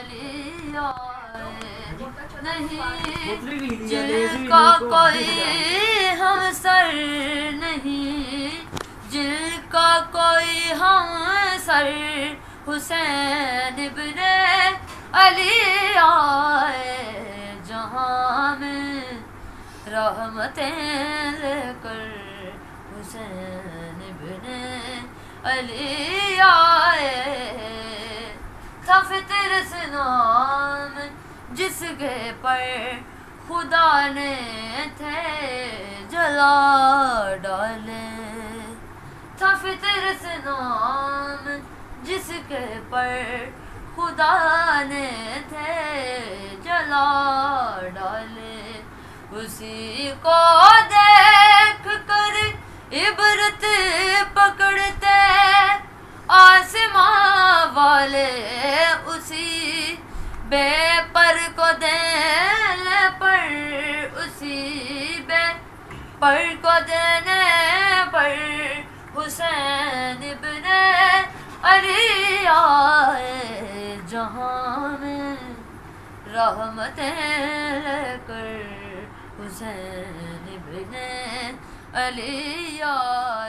علی آئے نہیں جن کا کوئی ہم سر نہیں جن کا کوئی ہم سر حسین ابن علی آئے جہاں میں رحمتیں لے کر حسین ابن علی تھا نام جس کے پر خدا نے تھے جلا ڈالے۔ تھا فطر نام جس کے پر خدا نے تھے جلا ڈالے۔ اسی کو والے اسی بے پر کو دینے پر، اسی بے پر کو دینے پر۔ حسین ابن علی آئے جہاں میں رحمتیں لے کر۔ حسین ابن علی آئے۔